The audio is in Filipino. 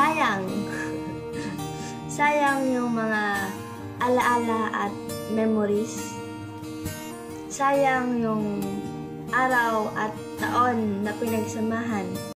sayang. sayang yung mga alaala at memories. Sayang yung araw at taon na pinagsamahan